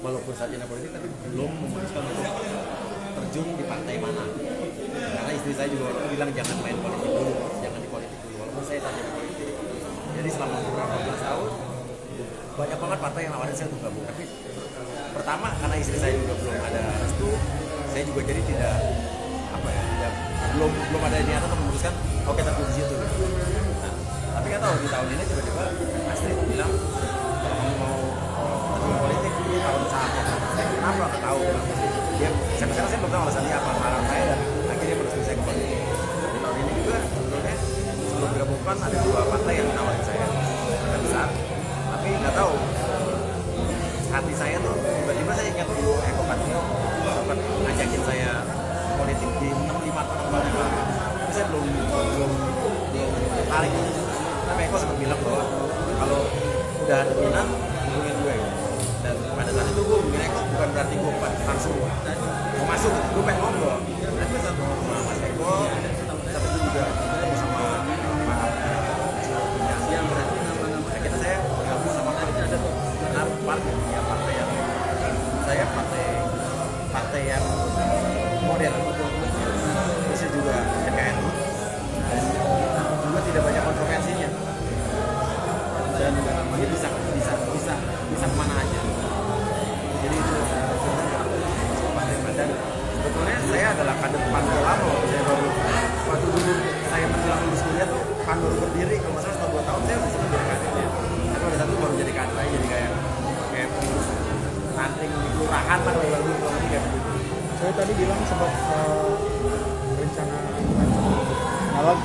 walaupun saat ini politik tapi belum memutuskan untuk terjun di partai mana. Karena istri saya juga bilang jangan main politik dulu jangan di politik dulu. Walaupun saya saja di politik jadi selama beberapa belas tahun banyak banget partai yang nawarin saya untuk gabung. Tapi pertama karena istri saya juga belum ada restu saya juga jadi tidak apa ya tidak belum belum ada niatan untuk memutuskan oke terjun di situ. Nah, tapi nggak tahu di tahun ini tiba-tiba Astrid bilang dia sampai sekarang saya belum tahu alasannya apa? Marah saya dan akhirnya merestui saya ke politik di tahun ini juga sebetulnya sebelum digabungkan ada dua partai yang menawarin saya. Agak besar tapi nggak tahu hati saya tuh tiba-tiba saya ingat dulu Eko Patrio sempat ngajakin saya politik di 65 tahun lalu tapi saya belum belum tertarik tapi Eko sempat bilang bahwa kalau udah ada minat hubungin gue dan pada saat itu gue hubungin Berarti gue langsung. Mau masuk gue pengen ngobrol. Tidak banyak kontroversinya. Bisa bisa bisa bisa ke mana aja jadi itu partai badan sebetulnya saya adalah kader pan lama waktu saya baru waktu dulu saya menjelang lulus kuliah tuh pan baru berdiri kalau masalah setelah dua tahun saya udah jadi kadernya tapi pada saat itu baru jadi kader aja jadi kayak kayak pengurus ranting di kelurahan lah kalau kurang lebih kayak begitu Saya tadi bilang sempat eh, rencana malam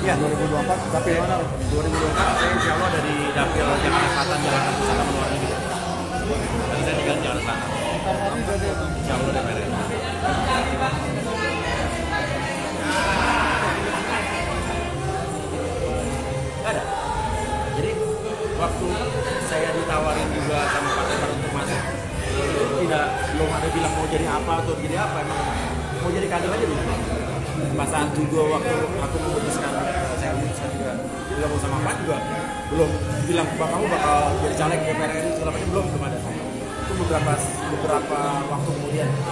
Iya. 2024 tapi mana? 2024 saya insya Allah dari dapil Jakarta Selatan Jakarta Pusat sama luar negeri dan saya tinggal di Jakarta. Insya Allah DPR ada. Jadi waktu saya ditawarin juga sama partai baru untuk masuk itu tidak belum ada bilang mau jadi apa atau jadi apa emang mau jadi kader aja dulu pas saat juga waktu aku memutuskan saya memutuskan juga bergabung sama PAN juga belum bilang bang kamu bakal jadi caleg DPR RI segala macam belum belum ada. Itu beberapa beberapa waktu kemudian